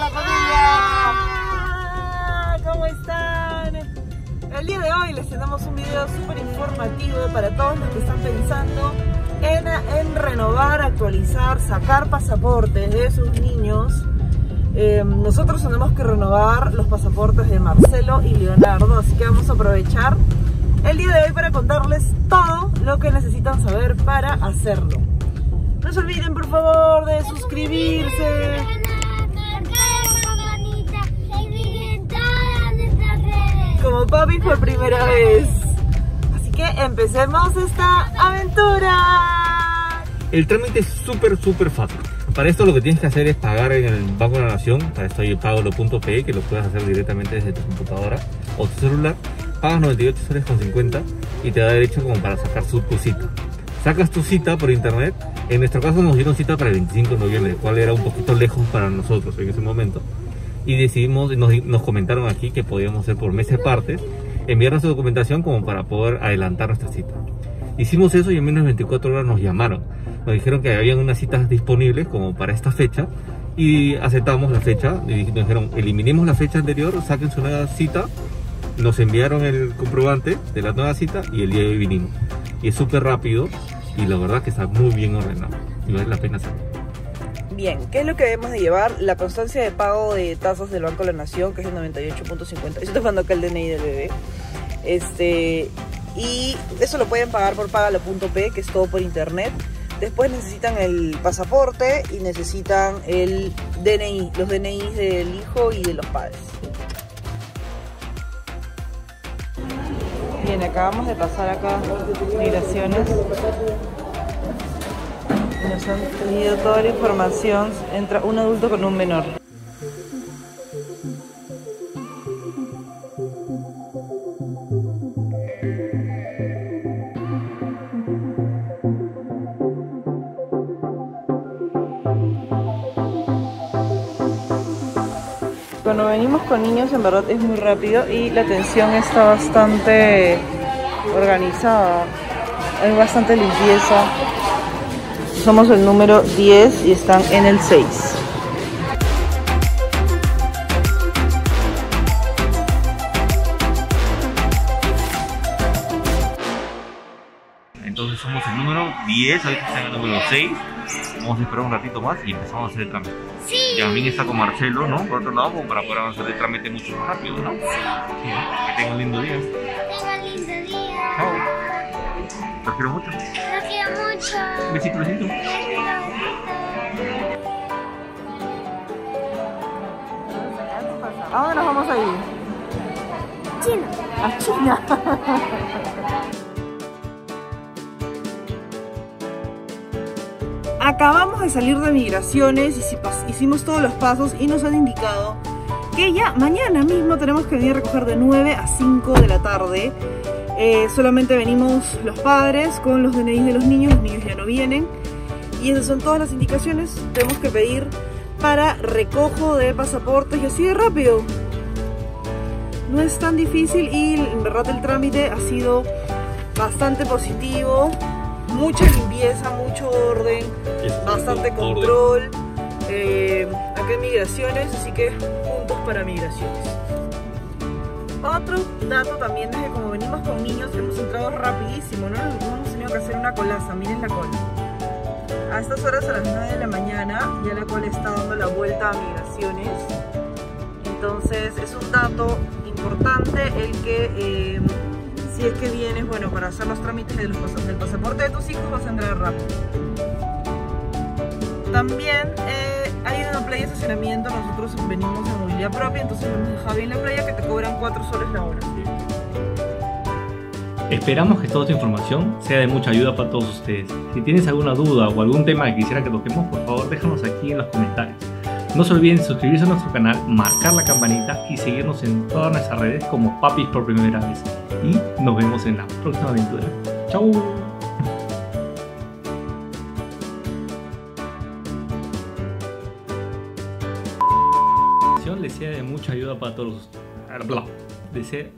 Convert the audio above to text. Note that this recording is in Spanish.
la familia! ¿Cómo están? El día de hoy les tenemos un video súper informativo para todos los que están pensando en, en, renovar, actualizar, sacar pasaportes de sus niños. Eh, nosotros tenemos que renovar los pasaportes de Marcelo y Leonardo, así que vamos a aprovechar el día de hoy para contarles todo lo que necesitan saber para hacerlo. No se olviden por favor de suscribirse. Papi por primera vez. Así que empecemos esta aventura. El trámite es súper, súper fácil. Para esto lo que tienes que hacer es pagar en el Banco de la Nación. Para esto hay pago.pe que lo puedes hacer directamente desde tu computadora o tu celular. Pagas 98 soles con 50 y te da derecho como para sacar tu cita. Sacas tu cita por internet. En nuestro caso nos dieron cita para el 25 de noviembre, cual era un poquito lejos para nosotros en ese momento. Y decidimos, nos, nos comentaron aquí que podíamos hacer por meses partes, enviar nuestra documentación como para poder adelantar nuestra cita. Hicimos eso y en menos de 24 horas nos llamaron. Nos dijeron que habían unas citas disponibles como para esta fecha y aceptamos la fecha. Y nos dijeron, eliminemos la fecha anterior, saquen su nueva cita. Nos enviaron el comprobante de la nueva cita y el día de hoy vinimos. Y es súper rápido y la verdad que está muy bien ordenado y vale la pena hacerlo. Bien, ¿qué es lo que debemos de llevar? La constancia de pago de tasas del Banco de la Nación, que es el 98.50. Yo estoy mandando acá el DNI del bebé. Este, y eso lo pueden pagar por pagalo.p, que es todo por internet. Después necesitan el pasaporte y necesitan el DNI, los DNIs del hijo y de los padres. Bien, acabamos de pasar acá migraciones. Nos han pedido toda la información. Entra un adulto con un menor. Cuando venimos con niños en verdad es muy rápido y la atención está bastante organizada. Hay bastante limpieza. Somos el número 10 y están en el 6. Entonces somos el número 10, ahorita está en el número 6. Vamos a esperar un ratito más y empezamos a hacer el trámite. Sí. Yasmin está con Marcelo, ¿no? Por otro lado, como para poder avanzar el trámite mucho más rápido, ¿no? Sí. Que tenga un lindo día. Tenga un lindo día. Chao. Te quiero mucho. Mucho. Besito, besito. ¿A dónde nos vamos a ir? Chino. A China. Acabamos de salir de migraciones, hicimos todos los pasos y nos han indicado que ya mañana mismo tenemos que venir a recoger de 9 a 5 de la tarde. Eh, solamente venimos los padres con los DNI de los niños, los niños ya no vienen. Y esas son todas las indicaciones. Tenemos que pedir para recojo de pasaportes y así de rápido. No es tan difícil y en verdad el trámite ha sido bastante positivo. Mucha limpieza, mucho orden, bastante control. Eh, acá en migraciones, así que puntos para migraciones. Otro dato también es que como venimos con niños hemos entrado rapidísimo, ¿no? hemos tenido que hacer una colaza, miren la cola. A estas horas a las 9 de la mañana ya la cola está dando la vuelta a migraciones. Entonces es un dato importante el que eh, si es que vienes, bueno, para hacer los trámites de los del pasaporte de tus hijos vas a entrar rápido. También eh, hay una playa de estacionamiento, nosotros venimos en movilidad propia, entonces hemos dejado bien la playa que te cobran 4 soles la hora. Esperamos que toda esta información sea de mucha ayuda para todos ustedes. Si tienes alguna duda o algún tema que quisiera que toquemos, por favor déjanos aquí en los comentarios. No se olviden suscribirse a nuestro canal, marcar la campanita y seguirnos en todas nuestras redes como Papis por primera vez. Y nos vemos en la próxima aventura. ¡Chao! Les sea de mucha ayuda para todos. Desea.